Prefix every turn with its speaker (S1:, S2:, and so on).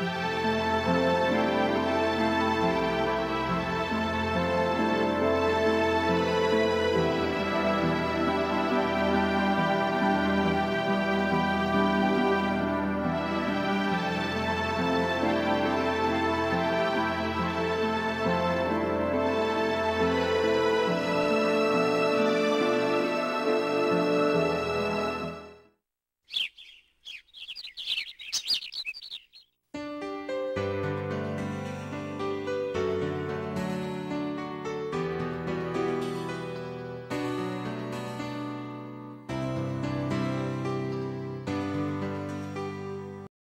S1: Bye.